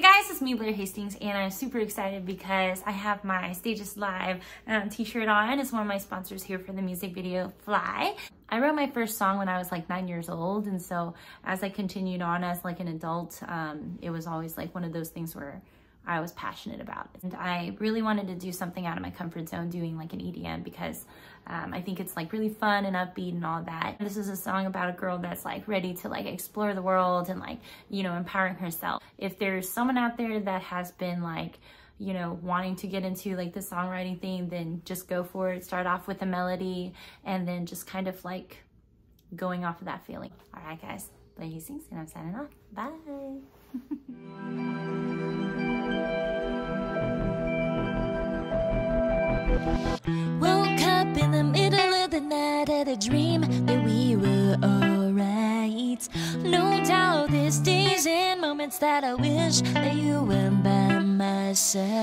Hey guys, it's me, Blaire Hastings, and I'm super excited because I have my Stages Live um, t-shirt on. It's one of my sponsors here for the music video, Fly. I wrote my first song when I was like nine years old, and so as I continued on as like an adult, um, it was always like one of those things where I was passionate about. And I really wanted to do something out of my comfort zone doing like an EDM because um, I think it's like really fun and upbeat and all that. This is a song about a girl that's like ready to like explore the world and like, you know, empowering herself. If there's someone out there that has been like, you know, wanting to get into like the songwriting thing, then just go for it. Start off with a melody and then just kind of like going off of that feeling. All right, guys, Blaire Hastings, and I'm signing off. Bye. Woke up in the middle of the night had a dream that we were alright. No doubt there's days and moments that I wish that you were by my side.